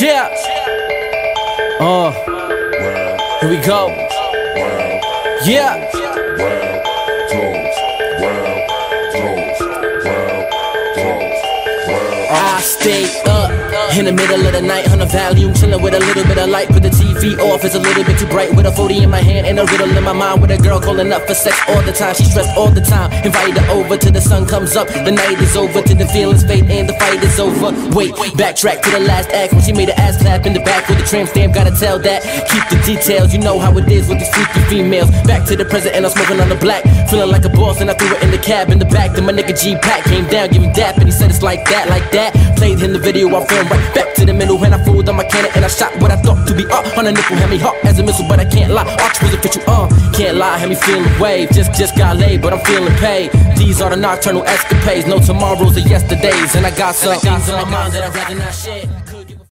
Yeah. Uh. Here we go. Yeah. I stay up in the middle of the night on the volume, chilling with a little bit of light. Put the TV off, it's a little bit too bright. With a 40 in my hand and a riddle in my mind. With a girl calling up for sex all the time. She stressed all the time. Invited her over till the sun comes up. The night is over, till the feelings fade and the fight is over. Wait, backtrack to the last act when she made her ass clap in the back with the tramp stamp. Gotta tell that. Keep the details, you know how it is with these freaky females. Back to the present and I'm smoking on the black. Feeling like a boss and I threw it in the cab in the back. Then my nigga G Pack came down, giving dap, and he said it's like that, like that. Played in the video, I filmed right back to the middle when I fooled on my cannon and I shot what I thought to be up on a nickel. Had me hot as a missile, but I can't lie. Arch was official, uh, can't lie. Had me feeling wave, just just got laid, but I'm feeling paid. These are the nocturnal escapades, no tomorrows or yesterdays, and I got some things on my mind that I'd rather not share.